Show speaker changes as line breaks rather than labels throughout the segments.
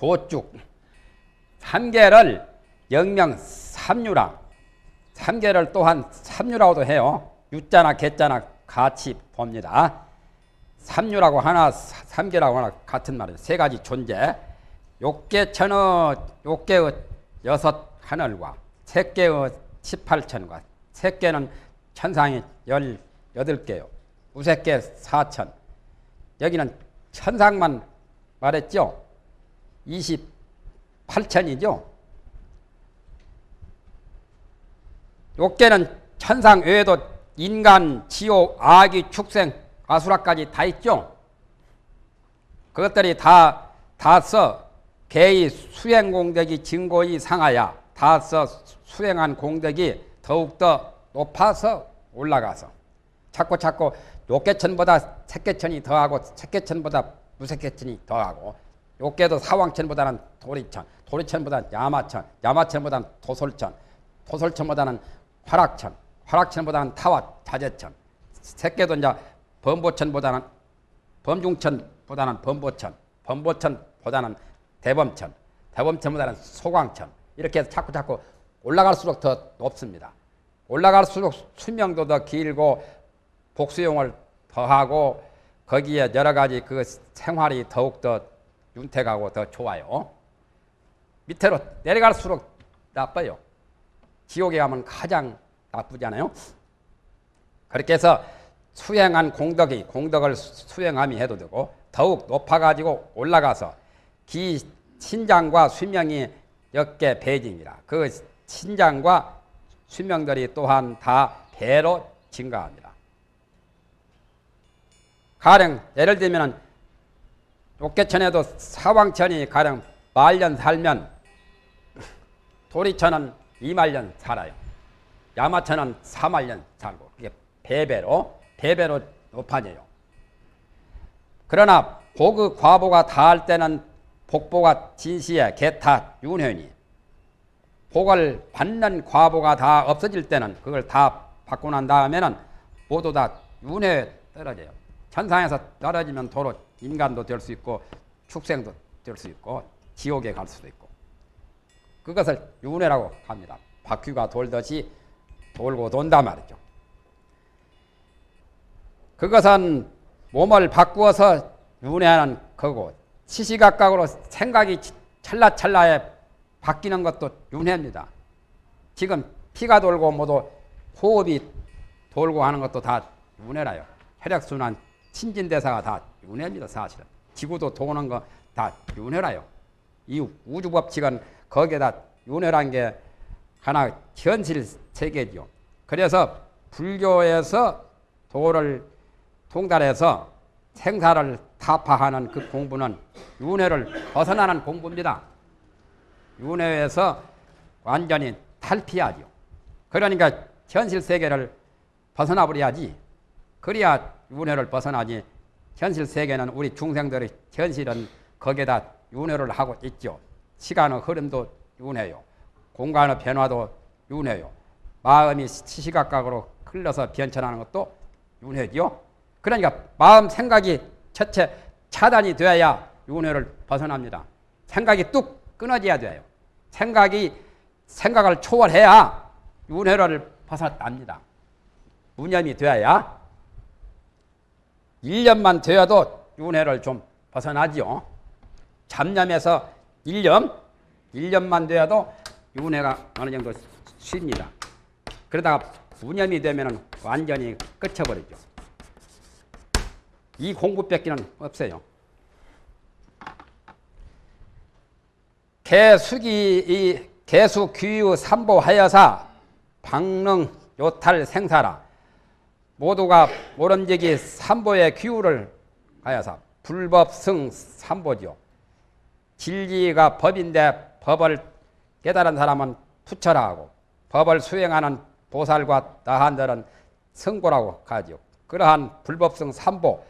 보쭉 삼계를 영명 삼유라 삼계를 또한 삼유라고도 해요. 유자나 개자나 같이 봅니다. 삼유라고 하나 삼계라고 하나 같은 말이에요. 세 가지 존재. 욕계천의 욕계의 여섯 하늘과 색계의 십팔천과 색계는 천상이 열여덟 개요. 우색계 사천. 여기는 천상만 말했죠. 28천이죠. 욕계는 천상 외에도 인간, 지옥, 아기, 축생, 아수라까지 다 있죠. 그것들이 다, 다써 개의 수행 공덕이 증거이 상하야 다써 수행한 공덕이 더욱더 높아서 올라가서 자꾸 자꾸 욕계천보다 색계천이 더하고 색계천보다 무색계천이 더하고 욕계도 사왕천보다는 도리천, 도리천보다는 야마천, 야마천보다는 도솔천, 도솔천보다는 화락천, 화락천보다는 타와 자재천, 색계도 이제 범보천보다는 범중천보다는 범보천, 범보천보다는 대범천, 대범천보다는 소광천 이렇게 해서 자꾸 자꾸 올라갈수록 더 높습니다. 올라갈수록 수명도 더 길고 복수용을 더하고 거기에 여러 가지 그 생활이 더욱 더 윤택하고 더 좋아요. 밑으로 내려갈수록 나빠요. 지옥에 가면 가장 나쁘잖아요. 그렇게 해서 수행한 공덕이 공덕을 수행함이 해도 되고 더욱 높아가지고 올라가서 기 신장과 수명이 역계 배징이라 그 신장과 수명들이 또한 다 배로 증가합니다. 가령 예를 들면 욕계천에도 사왕천이 가령 말년 살면 도리천은 2만년 살아요. 야마천은 4만년 살고 그게 배배로 배배로 높아져요. 그러나 복의 과보가 다할 때는 복보가 진시에 개타 윤회니 복을 받는 과보가 다 없어질 때는 그걸 다 받고 난 다음에는 모두 다 윤회에 떨어져요. 천상에서 떨어지면 도로 인간도 될 수 있고 축생도 될 수 있고 지옥에 갈 수도 있고 그것을 윤회라고 합니다. 바퀴가 돌듯이 돌고 돈다 말이죠. 그것은 몸을 바꾸어서 윤회하는 거고 시시각각으로 생각이 찰나찰나에 바뀌는 것도 윤회입니다. 지금 피가 돌고 모두 호흡이 돌고 하는 것도 다 윤회라요. 혈액순환, 신진대사가 다 윤회입니다. 사실은. 지구도 도는 거 다 윤회라요. 이 우주 법칙은 거기에다 윤회란 게 하나 현실 세계죠. 그래서 불교에서 도를 통달해서 생사를 타파하는 그 공부는 윤회를 벗어나는 공부입니다. 윤회에서 완전히 탈피하죠. 그러니까 현실 세계를 벗어나 버려야지. 그래야 윤회를 벗어나지. 현실 세계는 우리 중생들의 현실은 거기에다 윤회를 하고 있죠. 시간의 흐름도 윤회요. 공간의 변화도 윤회요. 마음이 시시각각으로 흘러서 변천하는 것도 윤회죠. 그러니까 마음 생각이 첫째 차단이 되어야 윤회를 벗어납니다. 생각이 뚝 끊어져야 돼요. 생각이 생각을 초월해야 윤회를 벗어납니다. 무념이 되어야 1년만 되어도 윤회를 좀 벗어나지요. 잡념에서 1년, 1년만 되어도 윤회가 어느 정도 쉽니다. 그러다가 무념이 되면 완전히 끝쳐버리죠. 이 공부 뺏기는 없어요. 개수기 이 개수 귀유 삼보하여사 방능 요탈 생사라 모두가 모름지기 삼보의 귀유를 하여사 불법승 삼보죠. 진리가 법인데 법을 깨달은 사람은 투철하고 법을 수행하는 보살과 나한들은 성고라고 하죠. 그러한 불법성 삼보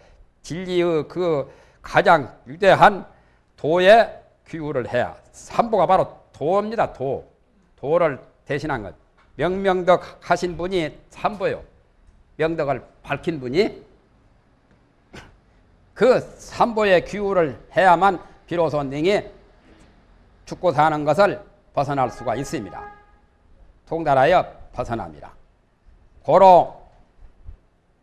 진리의 그 가장 유대한 도의 귀구를 해야 삼보가 바로 도입니다. 도. 도를 대신한 것. 명명덕 하신 분이 삼보요. 명덕을 밝힌 분이 그 삼보의 귀구를 해야만 비로소 능히 죽고 사는 것을 벗어날 수가 있습니다. 통달하여 벗어납니다. 고로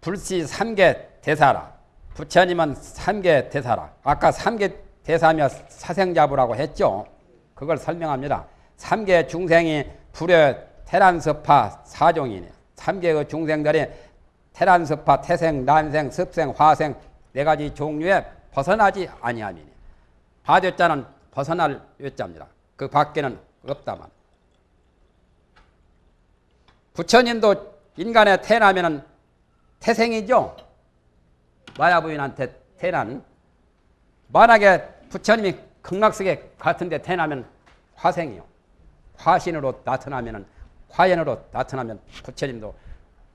불시 삼계 대사라. 부처님은 삼계 대사라. 아까 삼계 대사며 사생자부라고 했죠. 그걸 설명합니다. 삼계 중생이 불여 테란스파 사종이네. 삼계의 중생들이 테란스파 태생, 난생, 습생, 화생 네 가지 종류에 벗어나지 아니함이니. 바대자는 벗어날 외자입니다. 그 밖에는 없다만. 부처님도 인간의 태어나면은 태생이죠. 마야 부인한테 태어난 만약에 부처님이 극락세계 같은 데 태어나면 화생이요. 화신으로 나타나면은 화연으로 나타나면 부처님도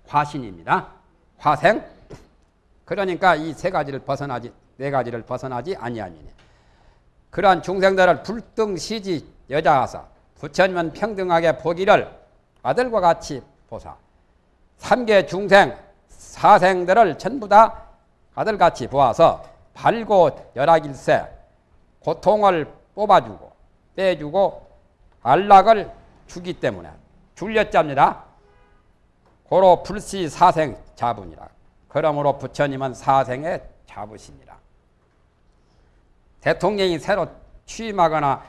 화신입니다. 화생. 그러니까 이 세 가지를 벗어나지 네 가지를 벗어나지 아니하니니. 그러한 중생들을 불등시지 여자하사 부처님은 평등하게 보기를 아들과 같이 보사. 삼계 중생 사생들을 전부 다 아들같이 보아서 발고 열악일세 고통을 뽑아주고 빼주고 안락을 주기 때문에 줄렸잡니다. 고로 불시 사생 자분이라. 그러므로 부처님은 사생의 자부십니다. 대통령이 새로 취임하거나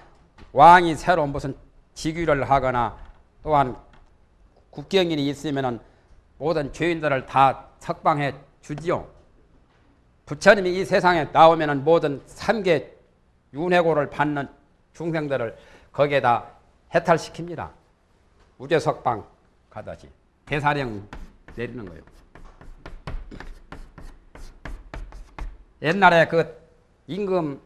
왕이 새로 무슨 직위를 하거나 또한 국경일이 있으면 모든 죄인들을 다 석방해 주지요. 부처님이 이 세상에 나오면 모든 삼계 윤회고를 받는 중생들을 거기에다 해탈시킵니다. 우제석방 가다지 대사령 내리는 거예요. 옛날에 그 임금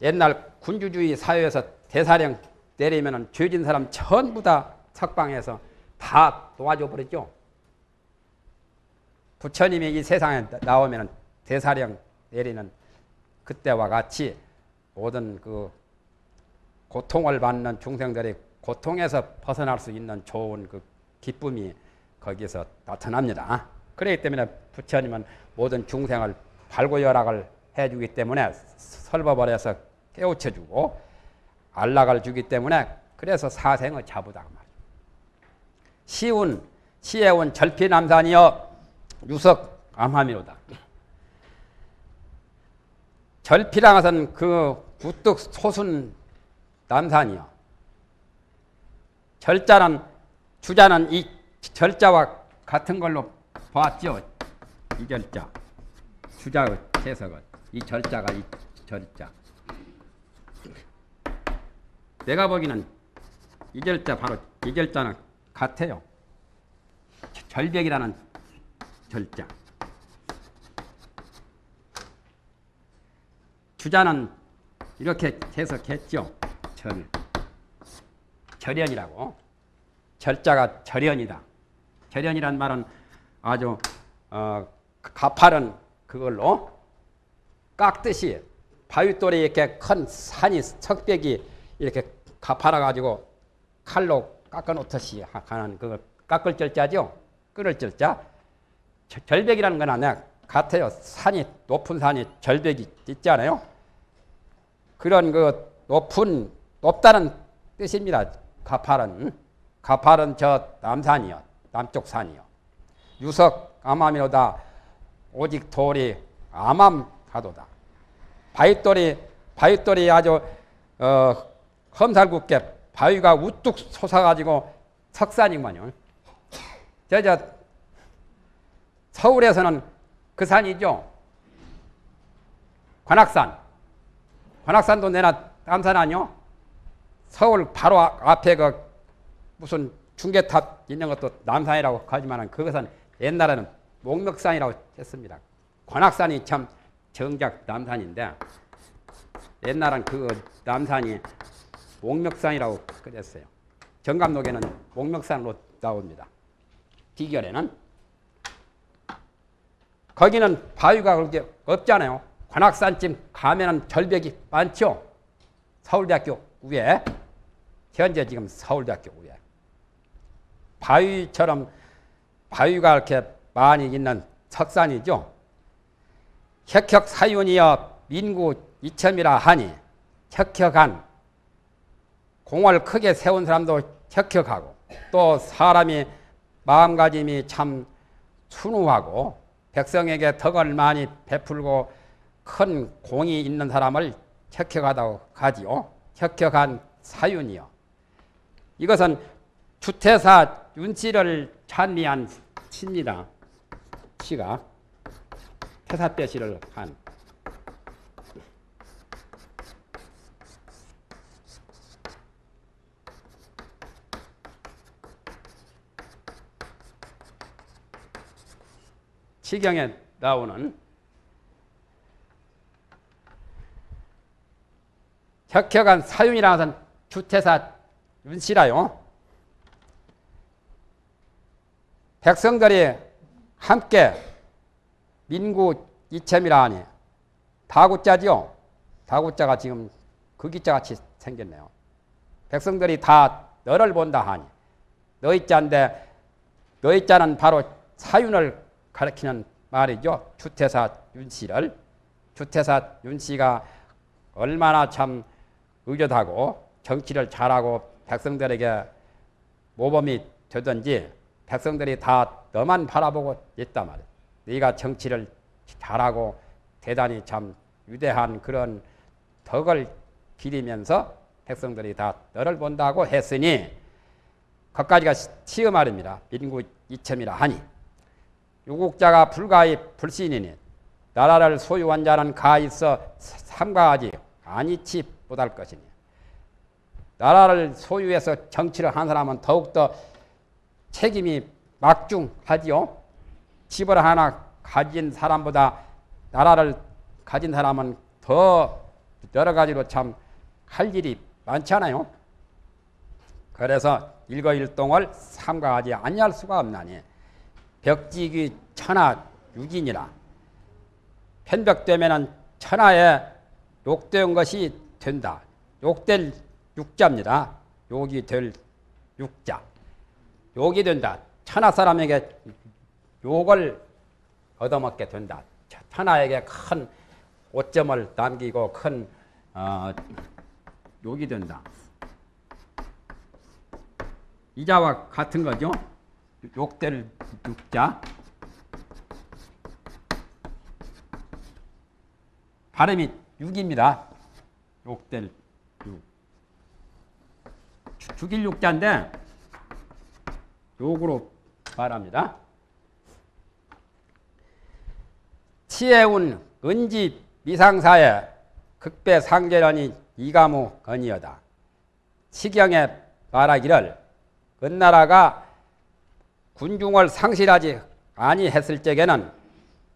옛날 군주주의 사회에서 대사령 내리면은 죄진 사람 전부 다 석방해서 다 도와줘 버렸죠. 부처님이 이 세상에 나오면 대사령 내리는 그때와 같이 모든 그 고통을 받는 중생들이 고통에서 벗어날 수 있는 좋은 그 기쁨이 거기서 나타납니다. 그렇기 때문에 부처님은 모든 중생을 발고열악을 해주기 때문에 설법을 해서 깨우쳐주고 안락을 주기 때문에 그래서 사생의 자부다 그 말이에요. 시운 시해운 절피남산이여 유석 암함이로다. 절피랑 것은 그 우뚝 솟은 남산이요. 절자는 주자는 이 절자와 같은 걸로 보았죠. 이 절자. 주자의 해석은 이 절자가 이 절자. 내가 보기는 이 절자 바로 이 절자는 같아요. 절벽이라는 절자. 주자는 이렇게 해석했죠. 절. 절연이라고. 절자가 절연이다. 절연이란 말은 아주 어, 가파른 그걸로 깎듯이 바위돌에 이렇게 큰 산이 석벽이 이렇게 가파라 가지고 칼로 깎아 놓듯이 하는 그걸 깎을 절자죠. 끊을 절자. 절벽이라는 건 아니야. 같아요. 산이 높은 산이 절벽이 있잖아요. 그런 그 높은 높다는 뜻입니다. 가파른 가파른 저 남산이요. 남쪽 산이요. 유석 암암이로다. 오직 돌이 암암하도다. 바위돌이 바위돌이 아주 어, 험살궂게 바위가 우뚝 솟아가지고 석산이구만요. 저, 저, 서울에서는 그 산이죠. 관악산. 관악산도 내나 남산 아니요? 서울 바로 앞에 그 무슨 중계탑 있는 것도 남산이라고 하지만 그것은 옛날에는 목멱산이라고 했습니다. 관악산이 참 정작 남산인데 옛날엔 그 남산이 목멱산이라고 그랬어요. 정감록에는 목멱산으로 나옵니다. 비결에는 거기는 바위가 그렇게 없잖아요. 관악산쯤 가면은 절벽이 많죠. 서울대학교 위에 현재 지금 서울대학교 위에 바위처럼 바위가 이렇게 많이 있는 석산이죠. 혁혁 사윤이여 민구 이첨이라 하니 혁혁한 공을 크게 세운 사람도 혁혁하고 또 사람이 마음가짐이 참 순우하고 백성에게 덕을 많이 베풀고 큰 공이 있는 사람을 혁혁하다고 하지요. 혁혁한 사윤이요. 이것은 주태사 윤씨를 찬미한 시입니다. 시가 태사뼈시를 한 시경에 나오는 혁혁한 사윤이라는 것은 주태사 윤씨라요. 백성들이 함께 민구 이첨이라 하니 다구자지요. 다구자가 지금 그 기자 같이 생겼네요. 백성들이 다 너를 본다 하니 너희 자인데 너희 자는 바로 사윤을 가리키는 말이죠. 주태사 윤씨를 주태사 윤씨가 얼마나 참 의젓하고 정치를 잘하고 백성들에게 모범이 되든지 백성들이 다 너만 바라보고 있단 말이야. 네가 정치를 잘하고 대단히 참 위대한 그런 덕을 기리면서 백성들이 다 너를 본다고 했으니 거기까지가 시어 말입니다. 민구 이첨이라 하니 유국자가 불가히 불신이니 나라를 소유한 자는 가 있어 삼가하지 아니치 못할 것이니 나라를 소유해서 정치를 한 사람은 더욱더 책임이 막중하지요. 집을 하나 가진 사람보다 나라를 가진 사람은 더 여러 가지로 참 할 일이 많잖아요. 그래서 일거일동을 삼가하지 아니할 수가 없나니 벽지기 천하 유진이라 편벽되면은 천하에 욕된 것이 된다. 욕될 육자입니다. 욕이 될 육자. 욕이 된다. 천하 사람에게 욕을 얻어먹게 된다. 천하에게 큰 오점을 남기고 큰 어, 욕이 된다. 이자와 같은 거죠. 욕될 육자. 발음이 육입니다. 욕될 육. 죽일 육자인데 욕으로 말합니다. 치해운 은지 미상사에 극배 상계련이 이가무 건이여다. 치경에 말하기를 은나라가 군중을 상실하지 아니했을 적에는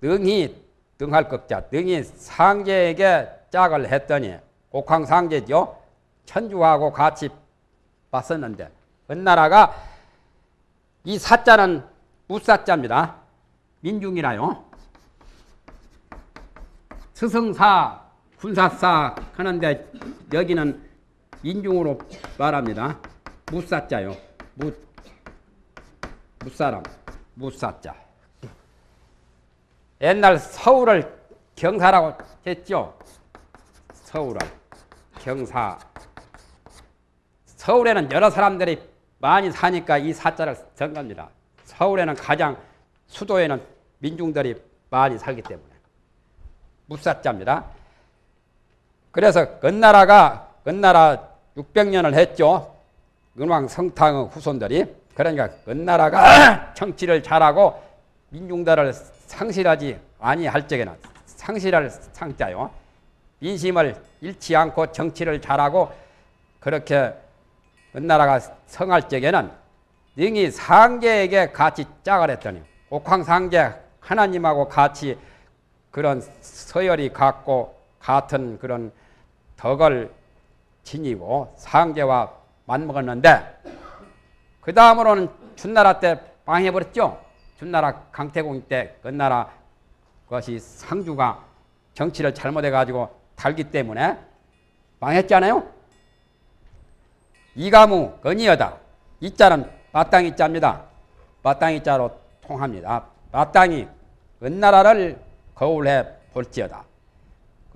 능히 등할 극자 능히 상제에게 짝을 했더니 옥황상제죠. 천주하고 같이 봤었는데 은나라가 이 사자는 무사자입니다. 민중이라요. 스승사, 군사사 하는데 여기는 인중으로 말합니다. 무사자요. 무, 무사람, 무사자. 옛날 서울을 경사라고 했죠. 서울을 경사. 서울에는 여러 사람들이 많이 사니까 이 사자를 쓴 겁니다. 서울에는 가장 수도에는 민중들이 많이 살기 때문에 무사자입니다. 그래서 은나라가 은나라 600년을 했죠. 은왕 성탕의 후손들이 그러니까 은나라가 정치를 잘하고 민중들을 상실하지 아니할 적에는 상실할 상자요. 민심을 잃지 않고 정치를 잘하고 그렇게 은나라가 성할 적에는 능히 상계에게 같이 짝을 했더니 옥황상계 하나님하고 같이 그런 서열이 같고 같은 그런 덕을 지니고 상계와 맞먹었는데 그 다음으로는 준나라 때 망해버렸죠. 준나라 강태공 때 은나라 것이 상주가 정치를 잘못해가지고 달기 때문에 망했잖아요. 이가무 건이여다. 이자는 마땅히 자입니다. 마땅히 자로 통합니다. 마땅히 은나라를 거울해 볼지어다.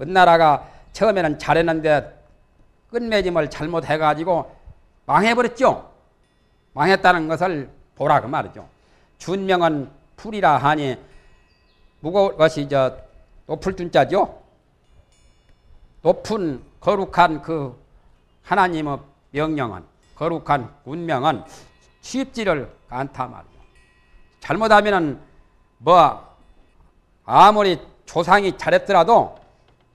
은나라가 처음에는 잘했는데 끝맺음을 잘못해가지고 망해버렸죠. 망했다는 것을 보라 그 말이죠. 준명은 풀이라 하니 무거운 것이 저 높을 둔자죠. 높은 거룩한 그 하나님의 명령은 거룩한 운명은 쉽지를 않다 말이죠. 잘못하면은 뭐 아무리 조상이 잘했더라도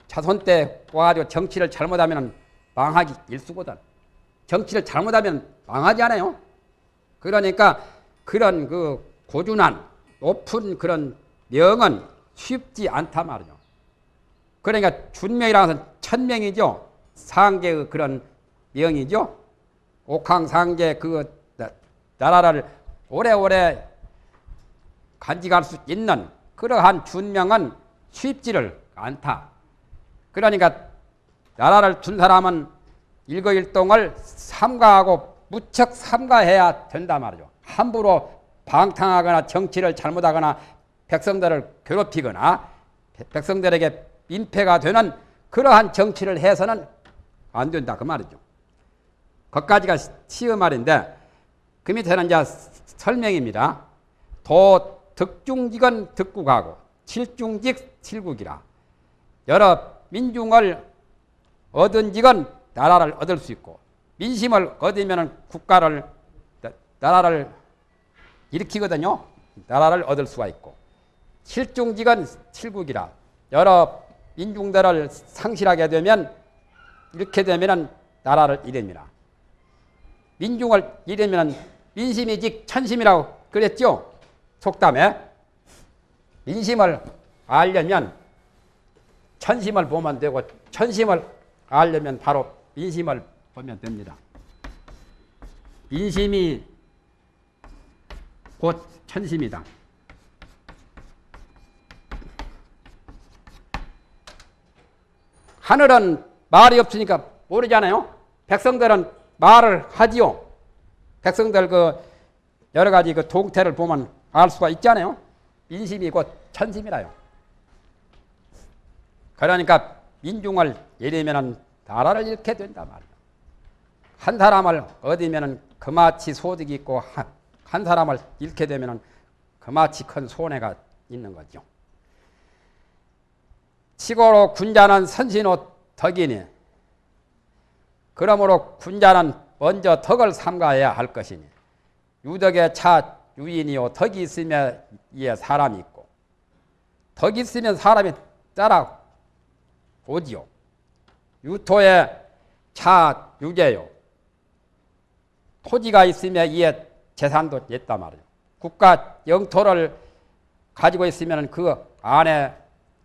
자손 때 와가지고 정치를 잘못하면 망하기 일수거든. 정치를 잘못하면 망하지 않아요. 그러니까 그런 그 고준한 높은 그런 명은 쉽지 않다 말이죠. 그러니까 준명이라는 천명이죠. 상계의 그런 명이죠. 옥황상계 그 나라를 오래오래 간직할 수 있는 그러한 준명은 쉽지를 않다. 그러니까 나라를 둔 사람은 일거일동을 삼가하고 무척 삼가해야 된다 말이죠. 함부로 방탕하거나 정치를 잘못하거나 백성들을 괴롭히거나 백성들에게 민폐가 되는 그러한 정치를 해서는 안 된다 그 말이죠. 거까지가 시의 말인데 그 밑에는 이제 설명입니다. 도 득중직은 득국하고 칠중직 칠국이라 여러 민중을 얻은 직은 나라를 얻을 수 있고 민심을 얻으면 국가를 나라를 일으키거든요. 나라를 얻을 수가 있고 칠중직은 칠국이라 여러 민중들을 상실하게 되면 이렇게 되면 나라를 잃습니다. 민중을 잃으면 민심이 직 천심이라고 그랬죠. 속담에 민심을 알려면 천심을 보면 되고 천심을 알려면 바로 민심을 보면 됩니다. 민심이 곧 천심이다. 하늘은 말이 없으니까 모르잖아요. 백성들은 말을 하지요. 백성들 그 여러 가지 그 동태를 보면 알 수가 있잖아요. 민심이 곧 천심이라요. 그러니까 민중을 잃으면 나라를 잃게 된다 말이야. 한 사람을 얻으면 그마치 소득이 있고 한 사람을 잃게 되면 그마치 큰 손해가 있는 거죠. 치고로 군자는 선신호 덕이니 그러므로 군자는 먼저 덕을 삼가해야 할 것이니 유덕의 차 유인이요 덕이 있으면 이에 사람이 있고 덕이 있으면 사람이 따라 오지요. 유토의 차 유재요. 토지가 있으면 이에 재산도 있단 말이에요. 국가 영토를 가지고 있으면 그 안에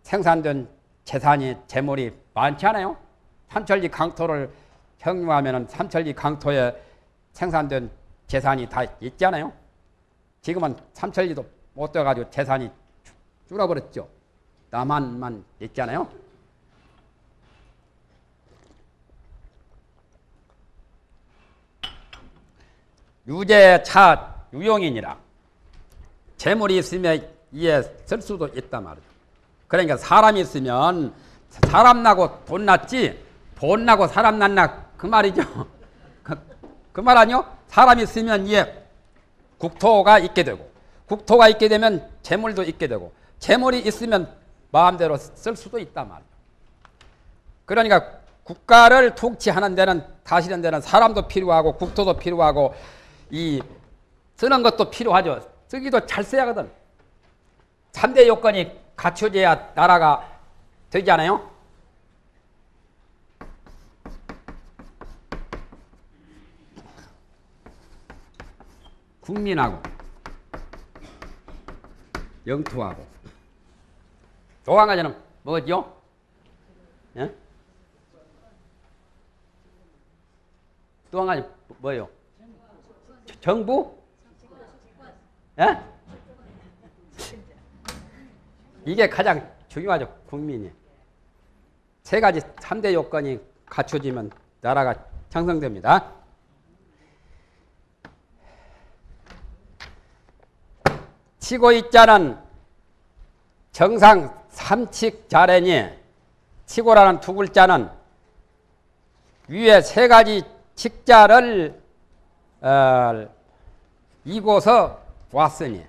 생산된 재산이 재물이 많지 않아요? 삼천리 강토를 형용하면 삼천리 강토에 생산된 재산이 다 있잖아요. 지금은 삼천리도 못 돼가지고 재산이 줄어버렸죠. 남한만 있잖아요. 유재 차 유용이니라. 재물이 있으면 이에 쓸 수도 있단 말이죠. 그러니까 사람이 있으면 사람 나고 돈 났지 돈 나고 사람 났나 그 말이죠. 그 말 아니요? 사람이 있으면 이에 국토가 있게 되고 국토가 있게 되면 재물도 있게 되고 재물이 있으면 마음대로 쓸 수도 있단 말이죠. 그러니까 국가를 통치하는 데는 다스리는 데는 사람도 필요하고 국토도 필요하고 이 쓰는 것도 필요하죠. 쓰기도 잘 써야거든. 3대 요건이 갖춰져야 나라가 되지 않아요? 국민하고 영토하고 또 한 가지는 뭐죠? 예? 또 한 가지 뭐예요? 정부? 예? 이게 가장 중요하죠. 국민이. 세 가지 3대 요건이 갖춰지면 나라가 형성됩니다. 치고 있자는 정상 삼칙 자래니 치고라는 두 글자는 위에 세 가지 칙자를 어, 이곳서 왔으니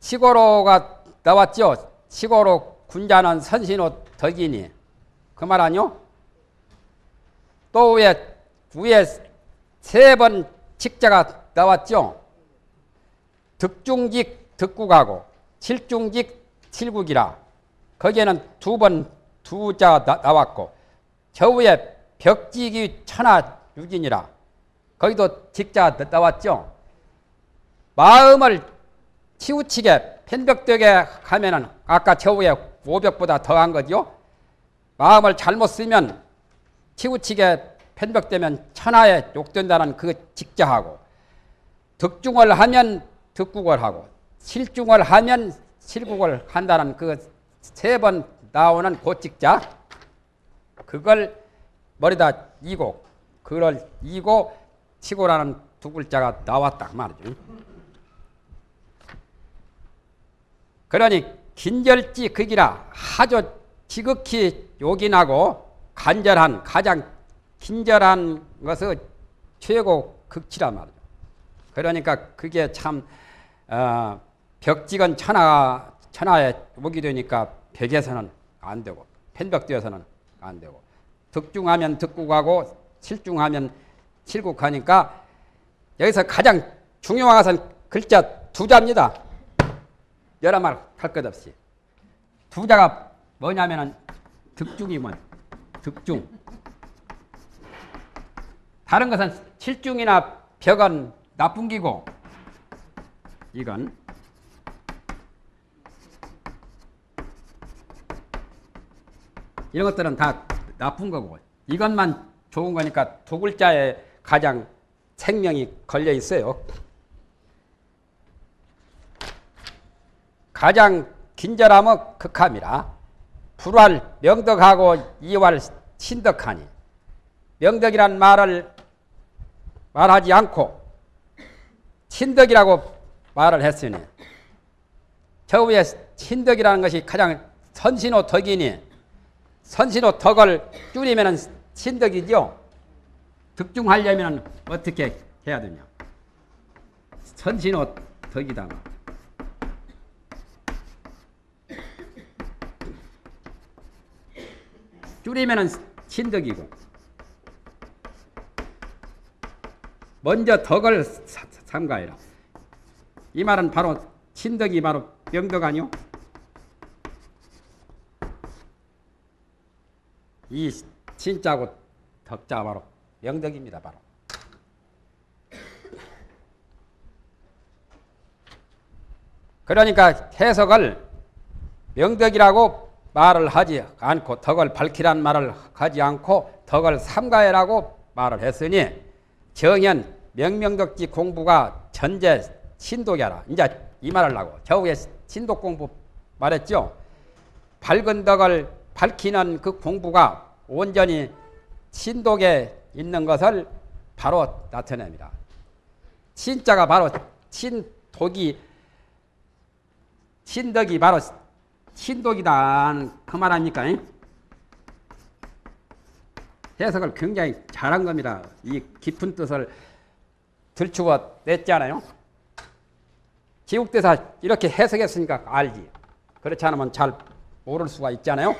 치고로가 나왔죠. 치고로 군자는 선신호 덕이니 그 말 아니요? 또 위에 위에 세 번 직자가 나왔죠. 득중직 득국하고 칠중직 칠국이라 거기에는 두 번 두자 나왔고 저 위에 벽지기 천하 유진이라 거기도 직자 나왔죠. 마음을 치우치게 편벽되게 하면은 아까 저 위에 오벽보다 더한 거죠. 마음을 잘못 쓰면 치우치게 편벽되면 천하에 욕된다는 그 직자하고 득중을 하면 득국을 하고 실중을 하면 실국을 한다는 그 세 번 나오는 고직자 그걸 머리다 이고 그걸 이고 치고라는 두 글자가 나왔다 그 말이죠. 그러니 긴절지 극이라 하조 지극히 요긴하고 간절한 가장 긴절한 것은 최고 극치라 말이죠. 그러니까 그게 참 어, 벽직은 천하 천하에 오게 되니까 벽에서는 안 되고 편벽되어서는 안 되고 득중하면 득국하고 실중하면 실국하니까 여기서 가장 중요한 것은 글자 두 자입니다. 여러 말 할 것 없이 두 자가 뭐냐면은 득중이면 득중 다른 것은 실중이나 벽은 나쁜 기고 이건 이런 것들은 다 나쁜 거고 이것만 좋은 거니까 두 글자에 가장 생명이 걸려 있어요. 가장 긴절함은 극함이라 불활 명덕하고 이활 신덕하니 명덕이란 말을 말하지 않고 신덕이라고 말을 했으니 저 위에 신덕이라는 것이 가장 선신호 덕이니 선신호 덕을 줄이면 신덕이죠. 득중하려면 어떻게 해야 되냐? 선신호 덕이다. 줄이면 신덕이고 먼저 덕을 삼가해라. 이 말은 바로 신덕이 바로 명덕 아니요? 이 신자고 덕자가 바로 명덕입니다. 바로. 그러니까 해석을 명덕이라고 말을 하지 않고 덕을 밝히란 말을 하지 않고 덕을 삼가해라고 말을 했으니 정현 명명덕지 공부가 전제 신독이라 이제 이 말을 하고 저 위에 신독 공부 말했죠. 밝은 덕을 밝히는 그 공부가 온전히 신독에 있는 것을 바로 나타냅니다. 신자가 바로 신독이 신덕이 바로 신독이다 그말 아닙니까? 해석을 굉장히 잘한 겁니다. 이 깊은 뜻을 들추어 냈잖아요. 지국대사 이렇게 해석했으니까 알지. 그렇지 않으면 잘 모를 수가 있잖아요.